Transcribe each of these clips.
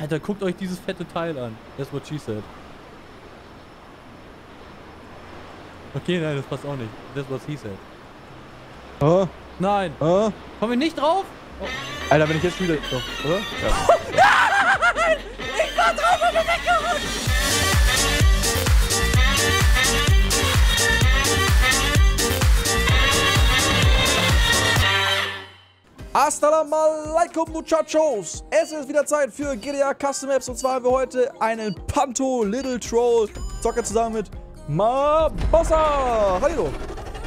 Alter, guckt euch dieses fette Teil an. That's what she said. Okay, nein, das passt auch nicht. That's what he said. Oh, Nein. oh. Kommen wir nicht drauf? Alter, wenn ich jetzt wieder... Doch, oder? Ja. Ich war drauf und bin weggerutscht! Assalamu alaikum, muchachos! Es ist wieder Zeit für GTA Custom Maps und zwar haben wir heute einen Panto Little Troll Zocker zusammen mit Mabossa! Hallo!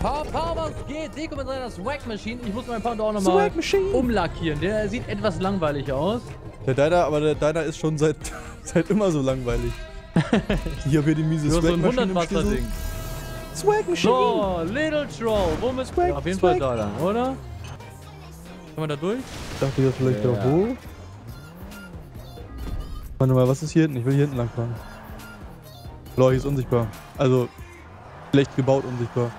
Papa, was geht? Deko mit seiner Swag Machine. Ich muss meinen Panto auch nochmal Swag Machine. umlackieren. Der sieht etwas langweilig aus. Der deiner, aber der deiner ist schon seit, seit immer so langweilig. Ich hab hier die miese Nur so Swag ein Machine 100 im. Swag Machine! So, Little Troll. Womit? Swag, Ja, auf jeden swag. Fall dann, oder? Können wir da durch? Ich dachte jetzt vielleicht Ja. da hoch. Warte mal, was ist hier hinten? Ich will hier hinten lang fahren. Lol, hier ist unsichtbar. Also, schlecht gebaut unsichtbar.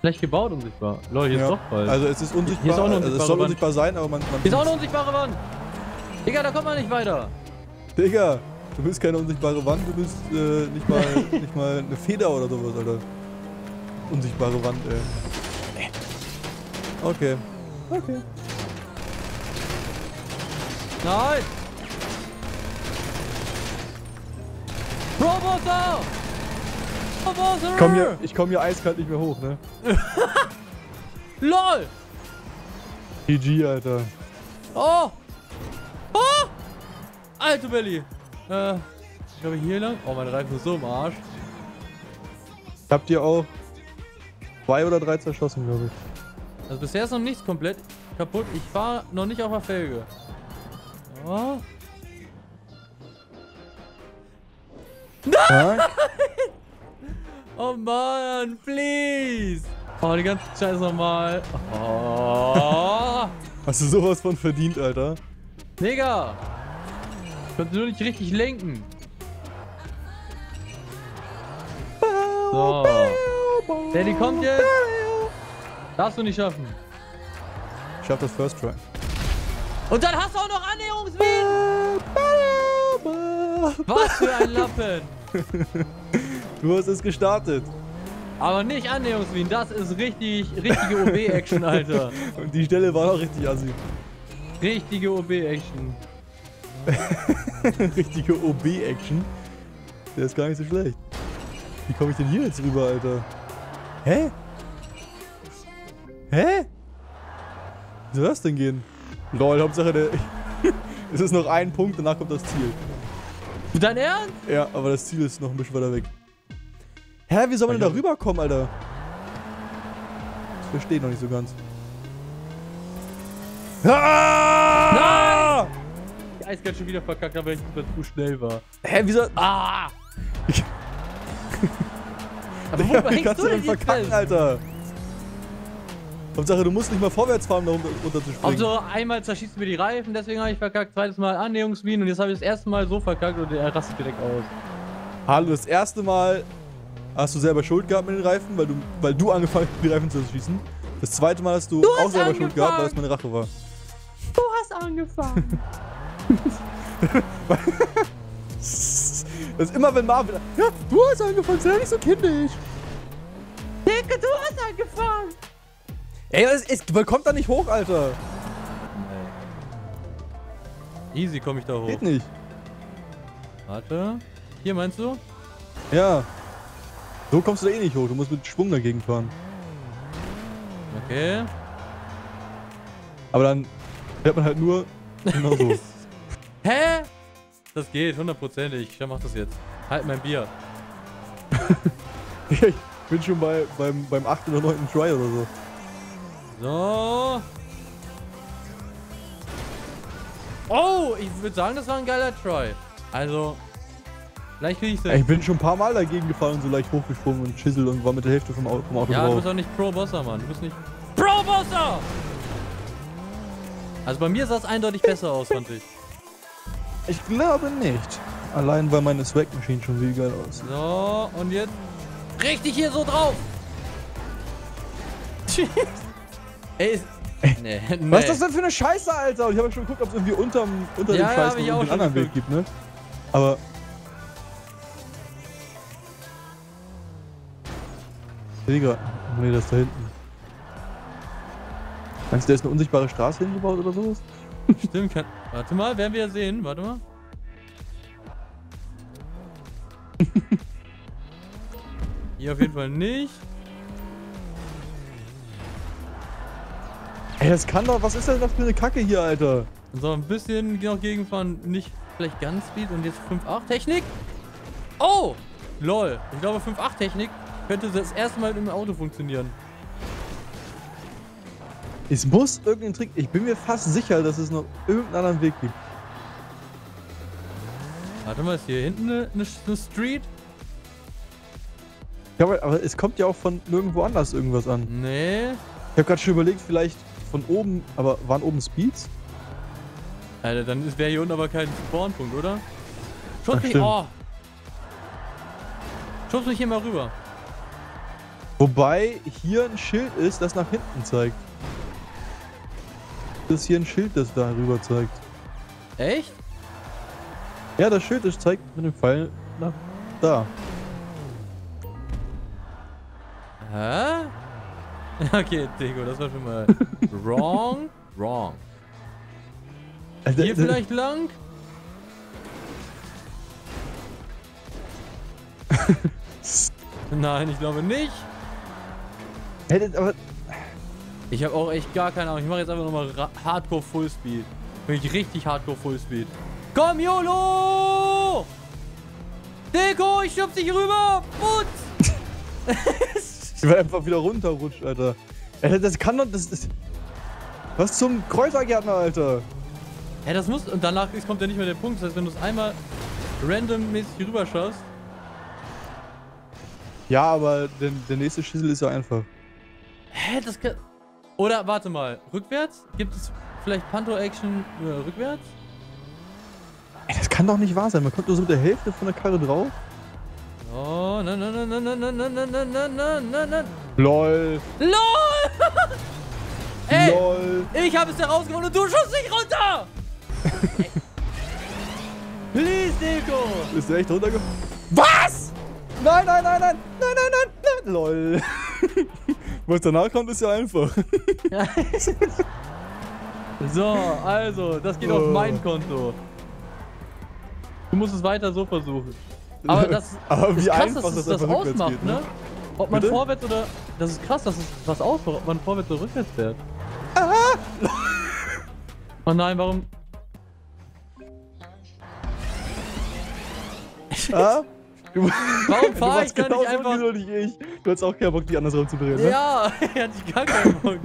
Schlecht gebaut unsichtbar. Lol, hier Ja. ist doch bald. Also es ist unsichtbar, Hier ist auch eine also es unsichtbare soll Wand. unsichtbar sein, aber man... man hier ist auch eine unsichtbare Wand. Digga, da kommt man nicht weiter. Digga, du bist keine unsichtbare Wand, du bist äh, nicht, mal, nicht mal eine Feder oder sowas, Alter. Unsichtbare Wand, ey. Okay. Okay. Nein! Roboter! Roboter! Ich komm hier, ich komm hier eiskalt nicht mehr hoch, ne? LOL! GG, Alter. Oh! Oh! Alter Belly! Äh, ich glaube hier lang. Oh, mein Reifen ist so im Arsch. Habt ihr auch zwei oder drei zerschossen, glaube ich. Also bisher ist noch nichts komplett kaputt. Ich fahre noch nicht auf der Felge. Oh. Ja? oh Mann, please! Oh, die ganze Scheiße nochmal. Oh! Hast du sowas von verdient, Alter? Digga! Ich konnte nur nicht richtig lenken. So. Daddy kommt jetzt. Darfst du nicht schaffen. Ich schaff das First Try. Und dann hast du auch noch Annäherungswehen! Was für ein Lappen! Du hast es gestartet. Aber nicht Annäherungswehen, das ist richtig, richtige OB-Action, Alter. Und die Stelle war auch richtig assi. Richtige OB-Action. Richtige OB-Action. Der ist gar nicht so schlecht. Wie komme ich denn hier jetzt rüber, Alter? Hä? Hä? Wie soll das denn gehen? Lol, Hauptsache der... es ist noch ein Punkt, danach kommt das Ziel. Dein Ernst? Ja, aber das Ziel ist noch ein bisschen weiter weg. Hä, wie soll man denn da rüberkommen, Alter? Das verstehe ich noch nicht so ganz. Ah! Die Eiskalt schon wieder verkackt, aber ich zu schnell war. Hä, wieso... Ah! Ich- aber wo wie hängst kannst du denn verkacken? Alter? Hauptsache, du musst nicht mal vorwärts fahren, um da runter, runter zu springen. Also einmal zerschießt du mir die Reifen, deswegen habe ich verkackt. Zweites Mal Annäherungswien und jetzt habe ich das erste Mal so verkackt und er rastet direkt aus. Hallo, das erste Mal hast du selber Schuld gehabt mit den Reifen, weil du, weil du angefangen hast, die Reifen zu schießen. Das zweite Mal hast du, auch hast selber Schuld gehabt, weil das angefangen. meine Rache war. Du hast angefangen. Das ist immer, wenn Marvin... Ja, du hast angefangen, sei nicht so kindisch. Dicke, du hast angefangen. Ey, es, es, man kommt da nicht hoch, Alter. Easy komme ich da hoch. Geht nicht. Warte. Hier meinst du? Ja. So kommst du da eh nicht hoch, du musst mit Schwung dagegen fahren. Okay. Aber dann fährt man halt nur genau so. Hä? Das geht, hundertprozentig. Ich mach das jetzt. Halt mein Bier. ich bin schon bei, beim, beim 8. oder 9. Try oder so. So. Oh, ich würde sagen, das war ein geiler Try. Also, vielleicht krieg ich's Ey, hin. ich bin schon ein paar Mal dagegen gefahren und so leicht hochgesprungen und schissel und war mit der Hälfte vom Auto, vom Auto Ja, du drauf. bist auch nicht Pro-Bosser, Mann. Du bist nicht Pro-Bosser! Also bei mir sah es eindeutig besser aus, fand ich. Ich glaube nicht. Allein weil meine Swag Machine schon wie geil aussieht. So, und jetzt richtig hier so drauf. Ey, ist, Nee, Was ist das denn für eine Scheiße, Alter? Und ich habe schon geguckt, ob es irgendwie unterm, unter Ja, dem ja, Scheiß hab noch einen anderen Weg gibt, ne? Aber. Digga. Nee, das ist da hinten. Meinst du, da ist eine unsichtbare Straße hingebaut oder sowas? Stimmt, kann. Warte mal, werden wir ja sehen. Warte mal. Hier auf jeden Fall nicht. Ey, das kann doch. Was ist denn das für eine Kacke hier, Alter? So, ein bisschen noch gegenfahren. Nicht vielleicht ganz Speed und jetzt 5-8 Technik. Oh! Lol. Ich glaube 5-8 Technik könnte das erste Mal im Auto funktionieren. Es muss irgendein Trick. Ich bin mir fast sicher, dass es noch irgendeinen anderen Weg gibt. Warte mal, ist hier hinten eine, eine, eine Street? Ja, aber, aber es kommt ja auch von nirgendwo anders irgendwas an. Nee. Ich habe gerade schon überlegt, vielleicht von oben. Aber waren oben Speeds? Alter, dann wäre hier unten aber kein Spawnpunkt, oder? Schubs Ach, mich, stimmt. oh. Schubs mich hier mal rüber. Wobei hier ein Schild ist, das nach hinten zeigt. Das ist hier ein Schild, das da rüber zeigt. Echt? Ja, das Schild, das zeigt mit dem Pfeil nach da. Hä? Okay, Digo, das war schon mal wrong. Wrong. Also, Hier vielleicht lang? Nein, ich glaube nicht. Hättet aber. Ich habe auch echt gar keine Ahnung. Ich mache jetzt einfach nochmal Hardcore Fullspeed. Wirklich richtig Hardcore Fullspeed. Komm, YOLO! Deko, ich schubs dich rüber! Putz! Ich werde einfach wieder runterrutscht, Alter. Alter, das kann doch. Das ist. Was zum Kräutergärtner, Alter? Ja, das muss. Und danach kommt ja nicht mehr der Punkt. Das heißt, wenn du es einmal randommäßig rüber schaust. Ja, aber der, der nächste Schüssel ist ja einfach. Hä, das kann. Oder warte mal, rückwärts? Gibt es vielleicht Panto-Action äh, rückwärts? Ey, das kann doch nicht wahr sein. Man kommt nur so mit der Hälfte von der Karre drauf. Oh, nein, nein, nein, nein, nein, nein, nein, nein, nein, nein, nein, nein. LOL. LOL! Ey, LOL. ich habe es herausgefunden und du schubst mich runter! Please, Deko! Ist der echt runtergefallen? Was? Nein, nein, nein, nein, nein, nein, nein, nein. LOL. Was danach kommt, ist ja einfach. So, also, das geht auf Oh. mein Konto. Du musst es weiter so versuchen. Aber das Aber wie ist krass, einfach dass das es das einfach rückwärts ausmacht, geht, ne? ne? Ob man Bitte? vorwärts oder... Das ist krass, dass es was ausmacht, ob man vorwärts oder rückwärts fährt. Oh nein, warum... Ah? Du, Warum fahre ich warst da genauso nicht einfach... ungeduldig wie ich. Du hattest auch keinen Bock, die andersrum zu drehen, ne? Ja, er hat ich gar keinen Bock.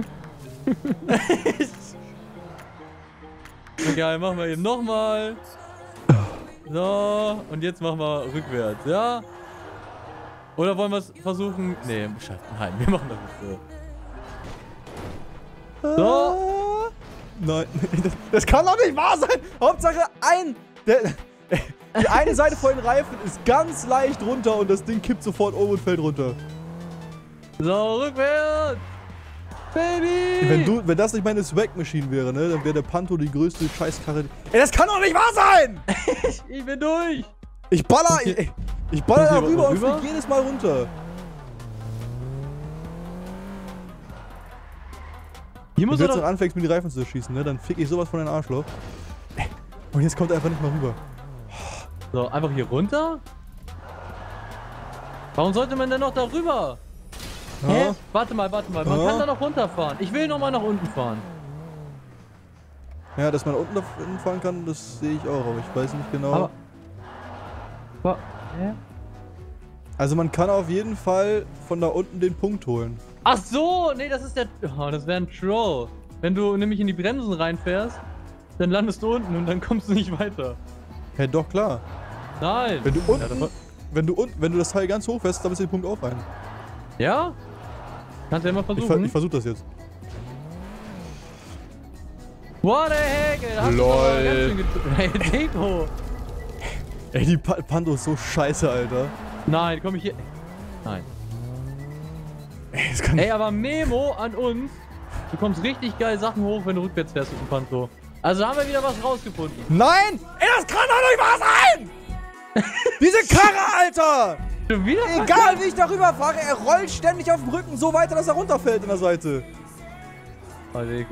Egal, machen wir eben nochmal. So, und jetzt machen wir rückwärts, ja? Oder wollen wir es versuchen? Nee, scheiße, nein, wir machen das nicht so. So. Nein, das, das kann doch nicht wahr sein. Hauptsache ein. Der, die eine Seite von den Reifen ist ganz leicht runter und das Ding kippt sofort um und fällt runter. So, rückwärts! Baby! Wenn, du, wenn das nicht meine Swag-Machine wäre, ne, dann wäre der Panto die größte Scheißkarre. Ey, das kann doch nicht wahr sein! ich bin durch! Ich baller, Hier- ich, ich baller da hier rüber und rüber? flieg jedes Mal runter. Hier Wenn muss du er jetzt noch anfängst, mit den Reifen zu schießen, ne, dann fick ich sowas von den Arschloch. Und jetzt kommt er einfach nicht mal rüber. So, einfach hier runter? Warum sollte man denn noch da rüber? Hä? Ja. Warte mal, warte mal. Man Ja. kann da noch runterfahren. Ich will noch mal nach unten fahren. Ja, dass man unten fahren kann, das sehe ich auch, aber ich weiß nicht genau. Aber... Hä? also man kann auf jeden Fall von da unten den Punkt holen. Ach so, nee, das ist der... Oh, das wäre ein Troll. Wenn du nämlich in die Bremsen reinfährst, dann landest du unten und dann kommst du nicht weiter. Hä, doch klar. Nein. Wenn du Ja, unten, das- wenn du unten, wenn du das Teil ganz hoch fährst, dann bist du den Punkt auch rein. ja? Kannst du ja mal Ich, ver versuchen. ich versuch das jetzt. What the heck, ey, hast Lol. Hey, Deko. Ey, die pa Pando ist so scheiße, Alter. Nein, komm ich hier... Nein. Ey, das kann Ey, aber Memo an uns. Du kommst richtig geil Sachen hoch, wenn du rückwärts fährst mit dem Panto. Also haben wir wieder was rausgefunden. Nein! Ey, das kann doch nicht wahr sein! Diese Karre, Alter! Schon wieder? Egal, wie ich darüber fahre, er rollt ständig auf dem Rücken so weiter, dass er runterfällt in der Seite.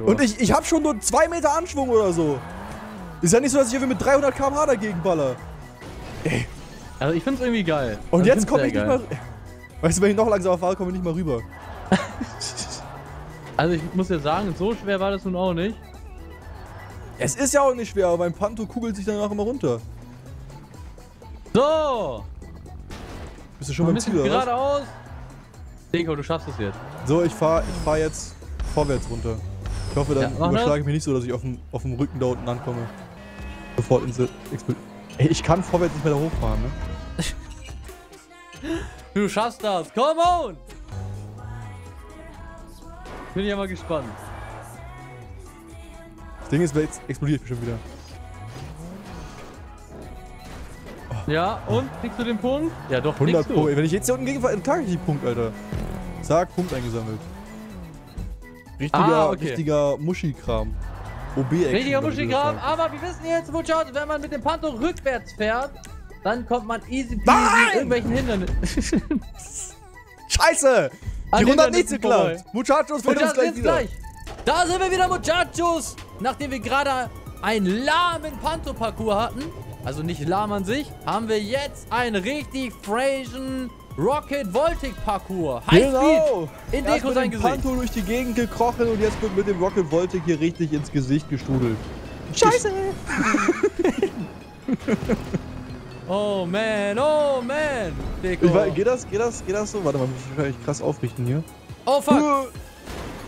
Und ich, ich habe schon nur zwei Meter Anschwung oder so. Ist ja nicht so, dass ich irgendwie mit 300 km/h dagegen baller. Also ich find's irgendwie geil. Und Also jetzt komme ich sehr nicht geil. mal... Weißt du, wenn ich noch langsamer fahre, komme ich nicht mal rüber. Also ich muss ja sagen, so schwer war das nun auch nicht. Es ist ja auch nicht schwer, aber mein Panto kugelt sich danach immer runter. So! Bist du schon beim Ziel, oder geradeaus. Deko, du schaffst es jetzt. So, ich fahre ich fahr jetzt vorwärts runter. Ich hoffe, Ja, dann mach überschlage ich mich nicht so, dass ich auf dem, auf dem Rücken da unten ankomme. Sofort ins Expl Ey, ich kann vorwärts nicht mehr da hochfahren, ne? Du schaffst das. Come on! Bin ich ja mal gespannt. Das Ding ist, jetzt explodiert bestimmt wieder. Ja, und? Kriegst du den Punkt? Ja, doch, 100 kriegst Pro. Wenn ich jetzt hier unten gegenfahre, dann tag ich die Punkt, Alter. Sag, Punkt eingesammelt. Richtiger, Ah, okay. richtiger Muschi-Kram. OB-Action. Richtiger sagen. aber wir wissen jetzt, Muchachos, wenn man mit dem Panto rückwärts fährt, dann kommt man easy peasy Nein! irgendwelchen Hindernissen. Scheiße! Die Runde hat Hindernissen nicht geklappt. Muchachos, fällt uns gleich wieder. gleich. Da sind wir wieder, Muchachos. Nachdem wir gerade einen lahmen Panto-Parcours hatten, also nicht lahm an sich, haben wir jetzt einen richtig freshen Rocket Voltic Parcours. Highspeed Genau! in Erst Deko sein Gesicht. Panto durch die Gegend gekrochen und jetzt wird mit dem Rocket Voltic hier richtig ins Gesicht gestrudelt. Scheiße! Oh man, oh man. Deko. Weiß, geht das, geht das, geht das so? Warte mal, muss ich wahrscheinlich krass aufrichten hier. Oh fuck.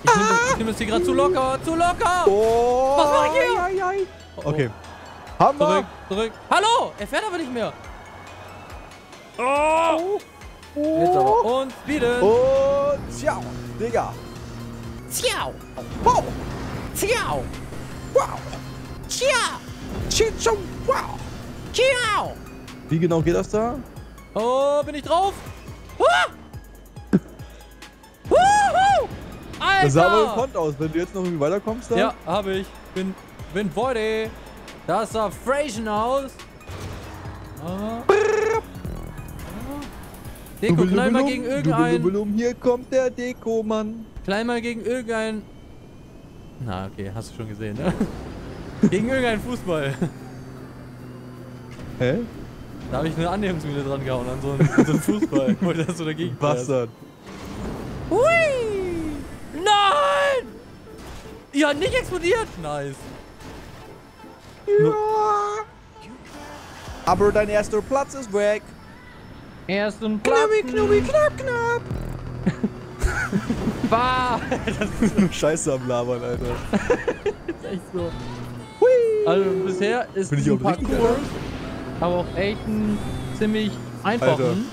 Ich nehme das, nehm das hier gerade zu locker, zu locker. Oh! Was mach ich hier? Ai, ai. Oh, Haben Zurück, wir! zurück. Hallo, er fährt aber nicht mehr. Oh! Jetzt aber. Und speeden. Und ciao, Digga. Ciao. Wow! Ciao. Wow! Ciao. Chicho, wow! Ciao. Wie genau geht das da? Oh, bin ich drauf? Ah! Wuhu! Alter! Das sah aber gekonnt aus. Wenn du jetzt noch irgendwie weiterkommst da. Ja, habe ich. Bin, bin Body. Das sah Frasian aus. Ah. Deko, knall mal gegen irgendeinen. Hier kommt der Deko-Mann. Knall mal gegen irgendeinen. Na, okay, hast du schon gesehen, ne? gegen irgendeinen Fußball. Hä? Da habe ich eine Annäherungsmine dran gehauen an so einen, so einen Fußball. Wollte das so dagegen. Bastard. Hui! Nein! Ja, nicht explodiert! Nice. Ja. Aber dein erster Platz ist weg. Ersten Platz. Knubbi, knubbi, knapp, knapp. Bah! Scheiße am Labern, Alter. echt so. Hui. Also bisher ist Bin ich ein Parcours, Level? aber auch echt ein ziemlich einfachen.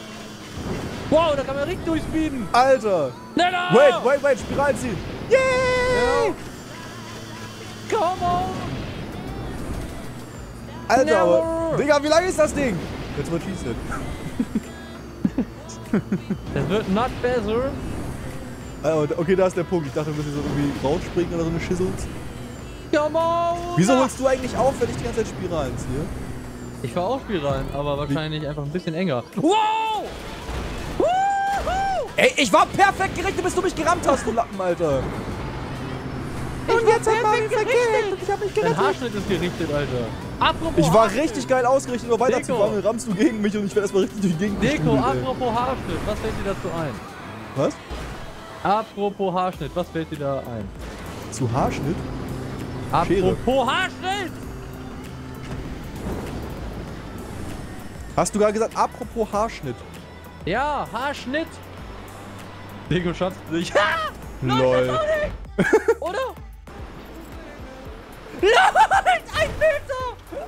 Wow, da kann man richtig durchspeeden. Alter. Schneller! Wait, wait, wait. Spiralen ziehen. Yay! Ja. Come on! Alter, aber. Never. Digga, wie lang ist das Ding? Jetzt mal schießen. Das wird not besser. Okay, da ist der Punkt. Ich dachte, wir müssen so irgendwie rausspringen oder so eine Schissel. Come on! Wieso holst du eigentlich auf, wenn ich die ganze Zeit Spiralen ziehe? Ich fahr auch Spiralen, aber wahrscheinlich einfach ein bisschen enger. Wow! Woohoo! Ey, ich war perfekt gerichtet, bis du mich gerammt hast, du Lappen, Alter. Und jetzt hat Mario verkehrt und ich hab mich Dein Haarschnitt ist gerichtet, Alter. Apropos Ich war Haarschnitt. richtig geil ausgerichtet, nur weiter zu Deko. fahren, dann rammst du gegen mich und ich werde erstmal richtig durch die Gegend Deko, apropos Haarschnitt, was fällt dir dazu ein? Was? Apropos Haarschnitt, was fällt dir da ein? Zu Haarschnitt? Schere. Apropos Haarschnitt! Hast du gerade gesagt, apropos Haarschnitt? Ja, Haarschnitt! Deko schafft es nicht. Lol. Oder? Nein! Ein Meter!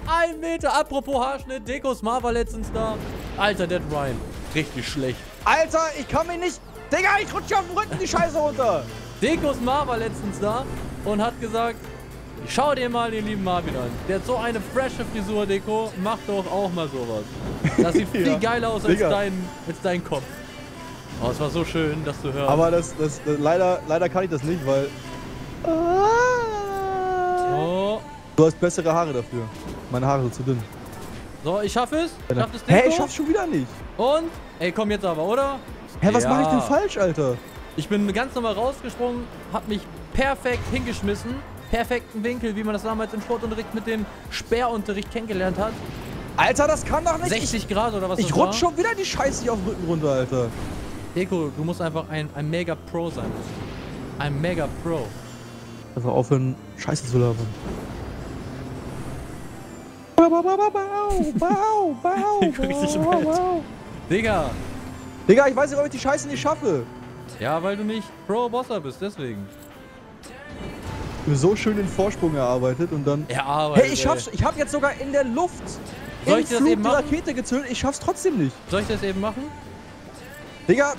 Ein Meter! Apropos Haarschnitt, Deko Smart war letztens da. Alter, Dead Ryan. Richtig schlecht. Alter, ich kann mich nicht... Digga, ich rutsche auf dem Rücken die Scheiße runter. Deko Smart war letztens da und hat gesagt, schau dir mal den lieben Marvin an. Der hat so eine frische Frisur, Deko. Mach doch auch mal sowas. Das sieht viel Ja. geiler aus als dein, als dein Kopf. Oh, es war so schön, das zu hören. Aber das, das, das leider, leider kann ich das nicht, weil So. Du hast bessere Haare dafür. Meine Haare sind zu dünn. So, ich schaffe es. Schaff es Hä, ich schaff's schon wieder nicht. Und? Ey, komm jetzt aber, oder? Hä, was Ja. mache ich denn falsch, Alter? Ich bin ganz normal rausgesprungen, hab mich perfekt hingeschmissen. Perfekten Winkel, wie man das damals im Sportunterricht mit dem Sperrunterricht kennengelernt hat. Alter, das kann doch nicht. 60 Grad oder was ich ich das rutsch war. schon wieder die Scheiße hier auf den Rücken runter, Alter. Deko, du musst einfach ein, ein Mega Pro sein. Ein Mega Pro. Einfach aufhören, Scheiße zu labern. Bau, bau, bau, bau, bau. Digga. Digga, ich weiß nicht, ob ich die Scheiße nicht schaffe. Ja, weil du nicht Pro-Bosser bist, deswegen. So schön den Vorsprung erarbeitet und dann. Aber. Hey, ich schaff's. Ich hab jetzt sogar in der Luft Soll ich das Flug eben die? Rakete gezündet. Ich schaff's trotzdem nicht. Soll ich das eben machen? Digga,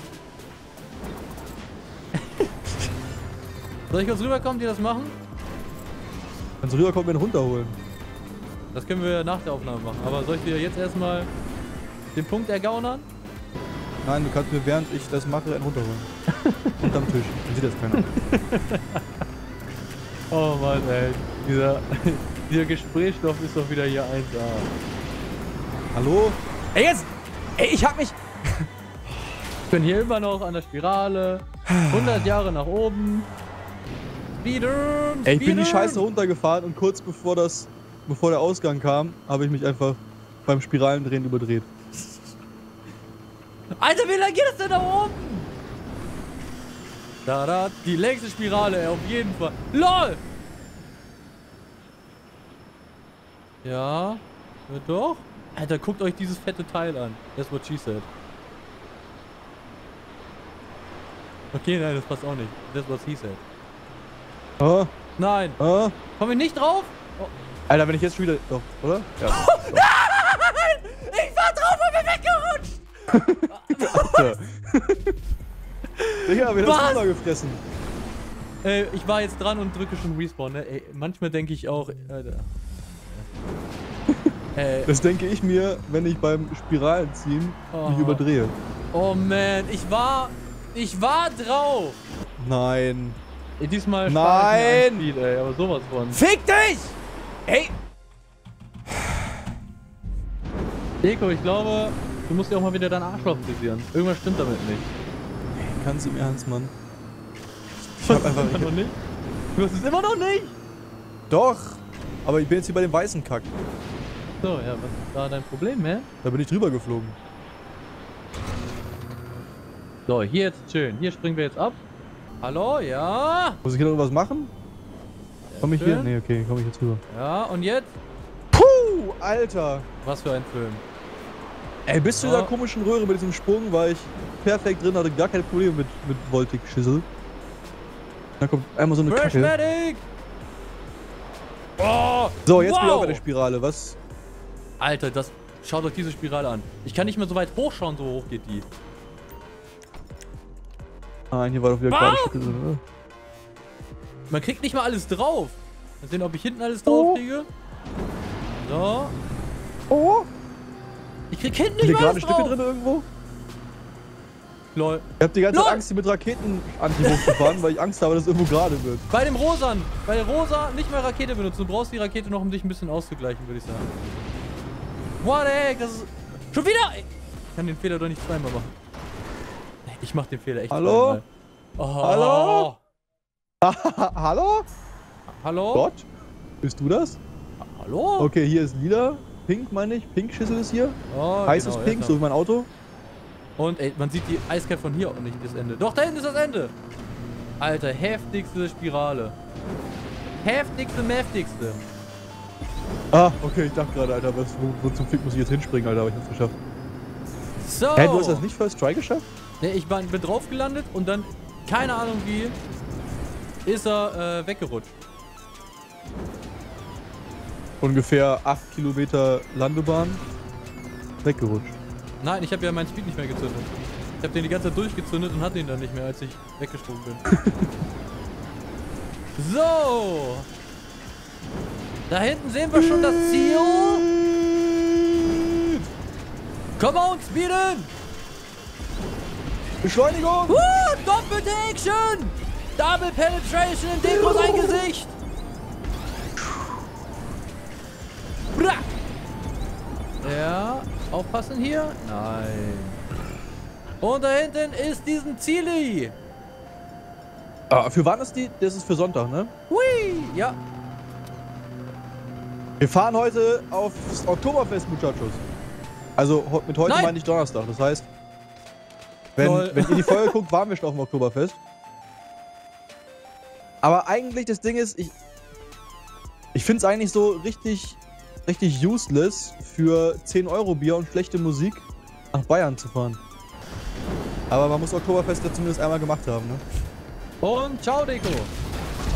Soll ich kurz rüberkommen, die das machen? kannst du rüberkommen einen runterholen. Das können wir nach der Aufnahme machen. Aber soll ich dir jetzt erstmal den Punkt ergaunern? Nein, du kannst mir während ich das mache einen runterholen. Unterm Tisch. Dann sieht das keiner. Oh Mann, ey. Dieser, dieser Gesprächsstoff ist doch wieder hier 1A. Hallo? Ey, jetzt! Ey, ich hab mich. Ich bin hier immer noch an der Spirale. 100 Jahre nach oben. Speedern, Ey, ich bin die. Scheiße runtergefahren und kurz bevor das, bevor der Ausgang kam, habe ich mich einfach beim Spiralendrehen überdreht. Alter, wie lange geht das denn da oben? Da, da, die längste Spirale, auf jeden Fall. LOL! Ja, ja doch. Alter, guckt euch dieses fette Teil an. That's what she said. Okay, nein, das passt auch nicht. That's what he said. Ah, Nein, ah. komm ich nicht drauf? Oh. Alter, wenn ich jetzt schon wieder. Doch, oder? Ja. Ich war drauf und bin weggerutscht! Alter. Digga, wir haben das gefressen. Ey, ich war jetzt dran und drücke schon Respawn, ne? Ey, manchmal denke ich auch, Alter. Ey, Das denke ich mir, wenn ich beim Spiralenziehen Oh. mich überdrehe. oh man, ich war, ich war drauf. Nein. Ey, diesmal Nein. spare ich mir ein Speed, ey, aber sowas von. Fick dich! Ey! Deko, ich glaube, du musst dir auch mal wieder deinen Arschloch frisieren. Irgendwas stimmt damit nicht. Ganz im Ernst, Mann. Ich hab einfach. Immer noch nicht? Du hast es immer noch nicht? Doch! Aber ich bin jetzt hier bei dem weißen Kack. So, ja, was ist da dein Problem, hä? Da bin ich drüber geflogen. So, hier jetzt schön. Hier springen wir jetzt ab. Hallo, ja? Muss ich hier noch was machen? Komm ich hier? Nee, okay, komm ich jetzt rüber. Ja, und jetzt? Puh, Alter! Was für ein Film. Ey, bis zu Ja. dieser komischen Röhre mit diesem Sprung war ich perfekt drin, hatte gar keine Probleme mit, mit Voltig-Schissel. Dann kommt einmal so eine Crash Kacke. Medic! Oh! So, jetzt bin ich auch wow. bei der Spirale. Was? Alter, das. Schaut euch diese Spirale an. Ich kann nicht mehr so weit hochschauen, so hoch geht die. Ah, hier war doch wieder gerade Stücke drin, oder? Man kriegt nicht mal alles drauf. Mal sehen, ob ich hinten alles drauf Oh. kriege. So. Oh! Ich krieg hinten nicht mal alles Stücke drauf. drin irgendwo? Lol. Ich hab die ganze Zeit Lol. Angst, hier mit Raketen anti hochzufahren, weil ich Angst habe, dass es irgendwo gerade wird. Bei dem Rosan. Bei der Rosa nicht mal Rakete benutzen. Du brauchst die Rakete noch, um dich ein bisschen auszugleichen, würde ich sagen. What the heck? Das ist. Schon wieder? Ich kann den Fehler doch nicht zweimal machen. Ich mach den Fehler echt Hallo? zweimal. Oh. Hallo? Ha, hallo? Hallo? Gott? Bist du das? Hallo? Okay, hier ist lila. Pink meine ich. Pink Schüssel ist hier. Oh, Heißes genau, Pink, so wie mein Auto. Und ey, man sieht die Eiskette von hier auch nicht das Ende. Doch, da hinten ist das Ende. Alter, heftigste Spirale. Heftigste, mäftigste. Ah, okay, ich dachte gerade, Alter, was, wo, wo zum Fick muss ich jetzt hinspringen, Alter, aber ich hab's geschafft. So. Hä, du hast das nicht First Try geschafft? Nee, ich bin, bin drauf gelandet und dann, keine Ahnung wie, ist er äh, weggerutscht. Ungefähr 8 Kilometer Landebahn. Weggerutscht. Nein, ich habe ja meinen Speed nicht mehr gezündet. Ich habe den die ganze Zeit durchgezündet und hatte ihn dann nicht mehr, als ich weggesprungen bin. so. Da hinten sehen wir schon das Ziel. Come on, speeden! Beschleunigung! Uh, doppelte Action! Double Penetration in Dekos ein Gesicht. Ja, aufpassen hier. Nein. Und da hinten ist diesen Zieli. Ah, für wann ist die? Das ist für Sonntag, ne? Hui. Ja. Wir fahren heute aufs Oktoberfest, Muchachos. Also mit heute Nein. meine ich Donnerstag. Das heißt, wenn, wenn ihr die Folge guckt, waren wir schon auf dem Oktoberfest. Aber eigentlich das Ding ist, ich, ich finde es eigentlich so richtig, richtig useless für 10 Euro Bier und schlechte Musik nach Bayern zu fahren. Aber man muss Oktoberfest ja zumindest einmal gemacht haben, ne? Und ciao, Deko.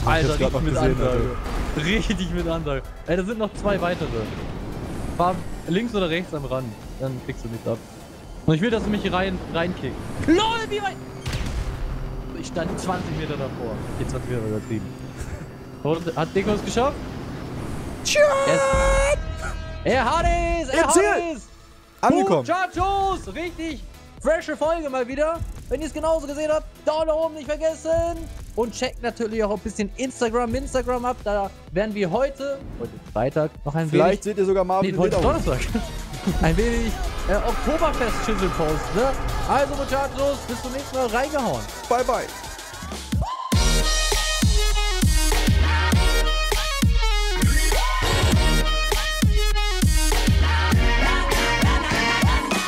Alter, richtig mit gesehen, Ansage. Richtig mit Ansage. Ey, da sind noch zwei weitere. Fahr links oder rechts am Rand. Dann kriegst du nichts ab. Und ich will, dass du mich hier rein, reinkickst. LOL, wie weit? Ich stand 20 Meter davor. Okay, 20 Meter übertrieben. Und hat Deko es geschafft? Er, ist, er hat es! Er Im hat Ziel! es! Angekommen. Muchachos! Richtig frische Folge mal wieder. Wenn ihr es genauso gesehen habt, Daumen nach oben nicht vergessen. Und checkt natürlich auch ein bisschen Instagram, Instagram ab. Da werden wir heute, heute Freitag, noch ein Vielleicht seht ihr sogar Marvin wenig, nee, heute. Donnerstag, ein wenig äh, Oktoberfest-Schüssel posten. Ne? Also Muchachos, bis zum nächsten Mal reingehauen. Bye, bye.